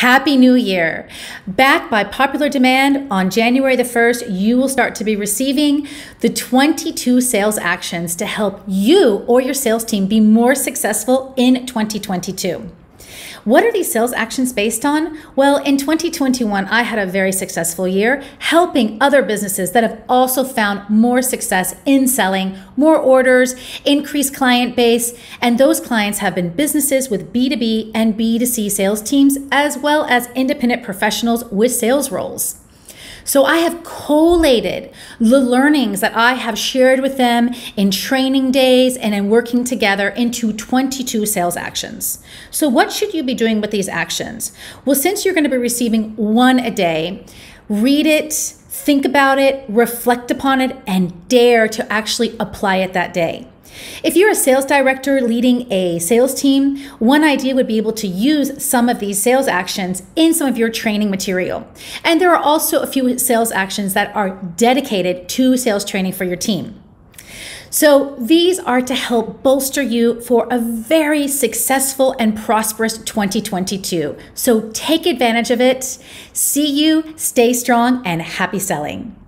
Happy New Year! Backed by popular demand, on January the 1st, you will start to be receiving the 22 sales actions to help you or your sales team be more successful in 2022. What are these sales actions based on? Well, in 2021, I had a very successful year helping other businesses that have also found more success in selling, more orders, increased client base, and those clients have been businesses with B2B and B2C sales teams, as well as independent professionals with sales roles. So I have collated the learnings that I have shared with them in training days and in working together into 22 sales actions. So what should you be doing with these actions? Well, since you're going to be receiving one a day, read it, think about it, reflect upon it, and dare to actually apply it that day. If you're a sales director leading a sales team, one idea would be able to use some of these sales actions in some of your training material. And there are also a few sales actions that are dedicated to sales training for your team. So these are to help bolster you for a very successful and prosperous 2022. So take advantage of it. See you, stay strong, and happy selling.